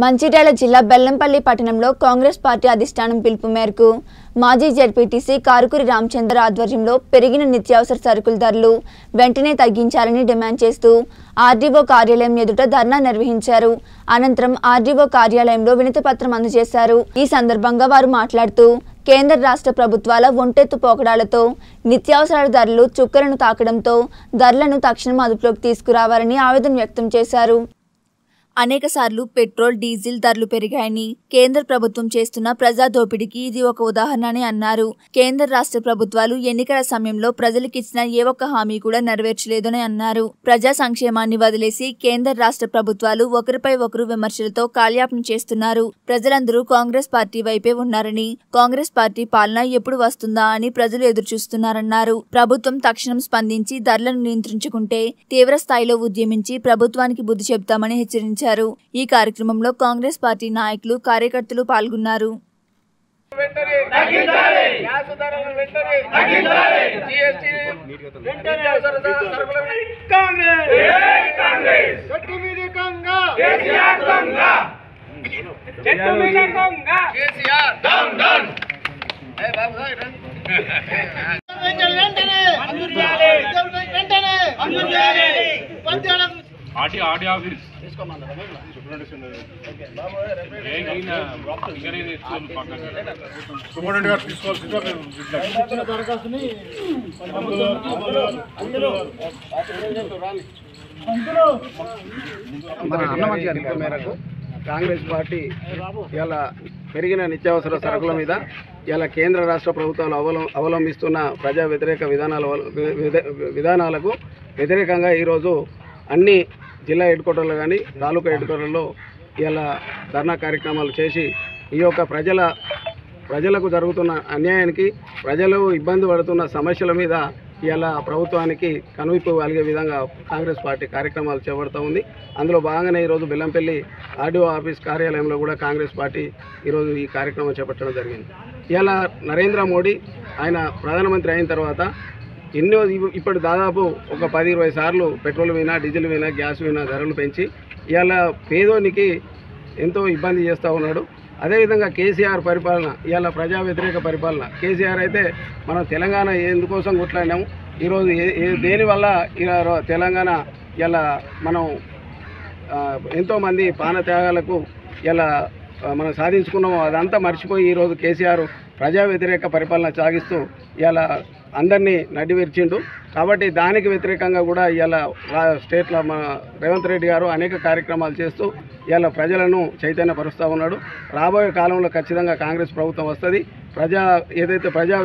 మంచిర్యాల జిల్లా బెల్లంపల్లి పట్టణంలో కాంగ్రెస్ పార్టీ అధిష్టానం పిలుపు మేరకు మాజీ జడ్పీటీసీ కారుకురి రామచంద్ర ఆధ్వర్యంలో పెరిగిన నిత్యావసర సరుకుల ధరలు వెంటనే తగ్గించాలని డిమాండ్ చేస్తూ ఆర్డీఓ కార్యాలయం ఎదుట ధర్నా నిర్వహించారు. అనంతరం ఆర్డీఓ కార్యాలయంలో వినతిపత్రం అందజేశారు. ఈ సందర్భంగా వారు మాట్లాడుతూ కేంద్ర రాష్ట్ర ప్రభుత్వాల ఒంటెత్తు పోకడాలతో నిత్యావసరాల ధరలు చుక్కలను తాకడంతో ధరలను తక్షణం అదుపులోకి తీసుకురావాలని ఆవేదన వ్యక్తం చేశారు. అనేక సార్లు పెట్రోల్ డీజిల్ ధరలు పెరిగాయని కేంద్ర ప్రభుత్వం చేస్తున్న ప్రజా దోపిడీకి ఇది ఒక ఉదాహరణ అని అన్నారు. కేంద్ర రాష్ట్ర ప్రభుత్వాలు ఎన్నికల సమయంలో ప్రజలకిచ్చిన ఏ ఒక్క హామీ కూడా నెరవేర్చలేదని అన్నారు. ప్రజా సంక్షేమాన్ని వదిలేసి కేంద్ర రాష్ట్ర ప్రభుత్వాలు ఒకరిపై ఒకరు విమర్శలతో కాల్యాపన చేస్తున్నారు. ప్రజలందరూ కాంగ్రెస్ పార్టీ వైపే ఉన్నారని కాంగ్రెస్ పార్టీ పాలన ఎప్పుడు వస్తుందా అని ప్రజలు ఎదురుచూస్తున్నారన్నారు. ప్రభుత్వం తక్షణం స్పందించి ధరలను నియంత్రించుకుంటే తీవ్ర స్థాయిలో ఉద్యమించి ప్రభుత్వానికి బుద్ధి చెబుతామని హెచ్చరించారు. ఈ కార్యక్రమంలో కాంగ్రెస్ పార్టీ నాయకులు కార్యకర్తలు పాల్గొన్నారు. వెంటనే తగ్గించాలి గ్యాస్ ధరలను వెంటనే తగ్గించాలి జీఎస్టీ సరుకుల కాంగ్రెస్. కాంగ్రెస్ చెట్టు మీద కేసీఆర్ చెట్టు మీద కేసీఆర్ డౌన్ డౌన్ ఏ బాబు ఆర్టీ ఆర్టీ ఆఫీస్. సూపరింటెండెంట్ గారు తీసుకోవాల్సిందిగా మేము మేరకు కాంగ్రెస్ పార్టీ ఇలా పెరిగిన నిత్యావసర సరుకుల మీద ఇలా కేంద్ర రాష్ట్ర ప్రభుత్వాలు అవలం అవలంబిస్తున్న ప్రజా వ్యతిరేక విధానాల వల్ల- వి- విధ- వ్యధానాలకు వ్యతిరేకంగా ఈరోజు అన్ని జిల్లా హెడ్ క్వార్టర్లో కానీ తాలూకా హెడ్ క్వార్టర్లో ఇలా ధర్నా కార్యక్రమాలు చేసి ఈ యొక్క ప్రజల ప్రజలకు జరుగుతున్న అన్యాయానికి ప్రజలు ఇబ్బంది పడుతున్న సమస్యల మీద ఇలా ప్రభుత్వానికి కనువిప్పు కలిగే విధంగా కాంగ్రెస్ పార్టీ కార్యక్రమాలు చేపడుతూ ఉంది. అందులో భాగంగానే ఈరోజు బెల్లంపల్లి ఆర్డీఓ ఆఫీస్ కార్యాలయంలో కూడా కాంగ్రెస్ పార్టీ ఈరోజు ఈ కార్యక్రమం చేపట్టడం జరిగింది. ఇలా నరేంద్ర మోడీ ఆయన ప్రధానమంత్రి అయిన తర్వాత ఎన్నో ఇప్పుడు దాదాపు ఒక పది ఇరవై సార్లు పెట్రోల్ పోయినా డీజిల్ పోయినా గ్యాస్ పోయినా ధరలు పెంచి ఇవాళ పేదోనికి ఎంతో ఇబ్బంది చేస్తూ ఉన్నాడు. అదేవిధంగా కేసీఆర్ పరిపాలన ఇవాళ ప్రజా వ్యతిరేక పరిపాలన. కేసీఆర్ అయితే మనం తెలంగాణ ఎందుకోసం కొట్లాడినాము? ఈరోజు దేనివల్ల ఇలా తెలంగాణ ఇలా మనం ఎంతోమంది పాన త్యాగాలకు ఇలా మనం సాధించుకున్నాము అదంతా మర్చిపోయి ఈరోజు కేసీఆర్ ప్రజా వ్యతిరేక పరిపాలన సాగిస్తూ ఇలా అందరినీ నడివేర్చిండు కాబట్టి దానికి వ్యతిరేకంగా కూడా ఇలా స్టేట్లో మన రేవంత్ రెడ్డి గారు అనేక కార్యక్రమాలు చేస్తూ ఇలా ప్రజలను చైతన్యపరుస్తూ ఉన్నాడు. రాబోయే కాలంలో ఖచ్చితంగా కాంగ్రెస్ ప్రభుత్వం వస్తుంది. ప్రజా ఏదైతే ప్రజా